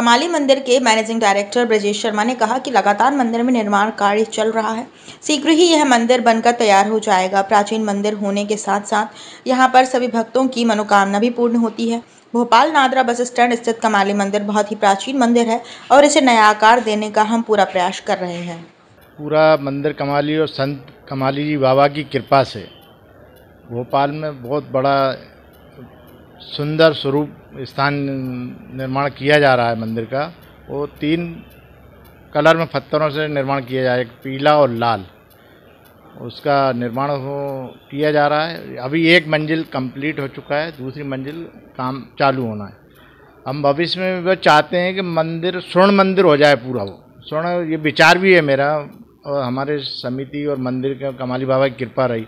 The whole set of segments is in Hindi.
कमाली मंदिर के मैनेजिंग डायरेक्टर ब्रजेश शर्मा ने कहा कि लगातार मंदिर में निर्माण कार्य चल रहा है। शीघ्र ही यह मंदिर बनकर तैयार हो जाएगा। प्राचीन मंदिर होने के साथ साथ यहाँ पर सभी भक्तों की मनोकामना भी पूर्ण होती है। भोपाल नादरा बस स्टैंड स्थित कमाली मंदिर बहुत ही प्राचीन मंदिर है और इसे नया आकार देने का हम पूरा प्रयास कर रहे हैं। पूरा मंदिर कमाली और संत कमाली जी बाबा की कृपा से भोपाल में बहुत बड़ा सुंदर स्वरूप स्थान निर्माण किया जा रहा है मंदिर का। वो तीन कलर में पत्थरों से निर्माण किया जा जाए एक पीला और लाल। उसका निर्माण हो, किया जा रहा है। अभी एक मंजिल कंप्लीट हो चुका है, दूसरी मंजिल काम चालू होना है। हम भविष्य में वह चाहते हैं कि मंदिर, स्वर्ण मंदिर हो जाए पूरा वो। स्वर्ण, ये विचार भी है मेरा, और हमारे समिति और मंदिर के कमाली बाबा की कृपा रही।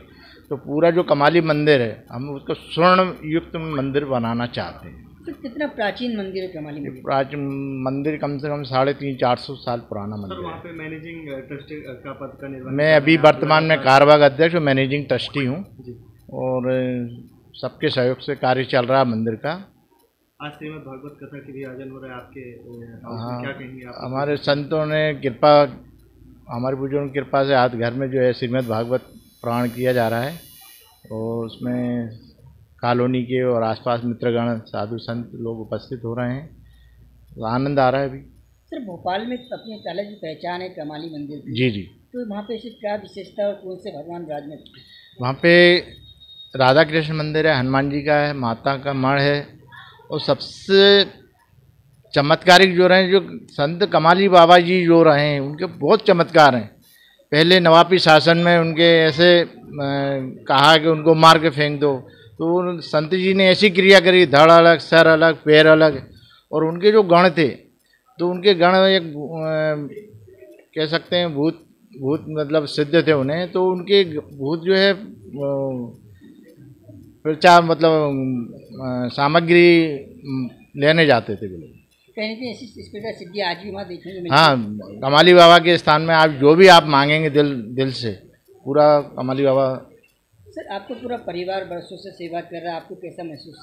तो पूरा जो कमाली मंदिर है हम उसको स्वर्ण युक्त मंदिर बनाना चाहते हैं। तो कितना प्राचीन मंदिर है कमाली मंदिर? प्राचीन मंदिर कम से कम साढ़े तीन चार सौ साल पुराना मंदिर वहाँ है। पे मैनेजिंग ट्रस्टी का पद का निर्वहन मैं अभी वर्तमान में कार्यवाहक अध्यक्ष और मैनेजिंग ट्रस्टी हूँ। और सबके सहयोग से कार्य चल रहा है मंदिर का। आज श्रीमद भागवत कथा की भी आयोजन हो रहा है आपके हाँ क्या कहेंगे आप? हमारे संतों ने कृपा हमारे बुज़ुर्ग की कृपा से आज घर में जो है श्रीमद भागवत पुराण किया जा रहा है और उसमें कॉलोनी के और आसपास मित्रगण साधु संत लोग उपस्थित हो रहे हैं। तो आनंद आ रहा है अभी। सर भोपाल में अपनी एक अलग पहचान है कमाली मंदिर जी जी। तो वहाँ पे ऐसी क्या विशेषता और कौन से भगवान विराजमान वहाँ पे राधा कृष्ण मंदिर है हनुमान जी का है माता का मण है और सबसे चमत्कारिक जो रहे हैं जो संत कमाली बाबा जी जो रहे हैं उनके बहुत चमत्कार हैं। पहले नवाबी शासन में उनके ऐसे कहा कि उनको मार के फेंक दो। तो संत जी ने ऐसी क्रिया करी, धड़ अलग, सर अलग, पैर अलग, और उनके जो गण थे तो उनके गण एक कह सकते हैं भूत भूत मतलब सिद्ध थे उन्हें तो उनके भूत जो है प्रचार मतलब सामग्री लेने जाते थे। लोग कहीं कहीं ऐसी इस सिद्धि आज भी वहाँ देखने हाँ कमाली बाबा के स्थान में आप जो भी आप मांगेंगे दिल दिल से पूरा कमाली बाबा। सर आपको पूरा परिवार बरसों से सेवा कर रहा है आपको कैसा महसूस?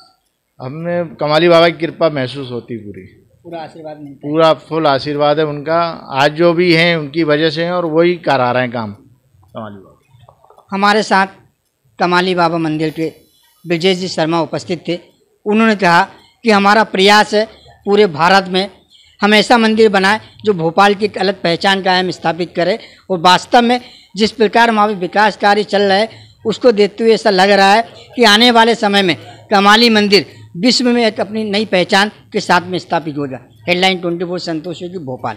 हमने कमाली बाबा की कृपा महसूस होती पूरी। पूरा आशीर्वाद मिलता पूरा फुल आशीर्वाद है उनका। आज जो भी हैं उनकी वजह से हैं और वही करा रहे हैं काम। कमाली बाबा। हमारे साथ कमाली बाबा मंदिर के ब्रजेश जी शर्मा उपस्थित थे। उन्होंने कहा कि हमारा प्रयास है पूरे भारत में हम ऐसा मंदिर बनाए जो भोपाल की एक अलग पहचान कायम स्थापित करें और वास्तव में जिस प्रकार वहाँ पर विकास कार्य चल रहा है, उसको देखते हुए ऐसा लग रहा है कि आने वाले समय में कमाली मंदिर विश्व में एक अपनी नई पहचान के साथ में स्थापित होगा। हेडलाइन ट्वेंटी फोर संतोष होगी, भोपाल।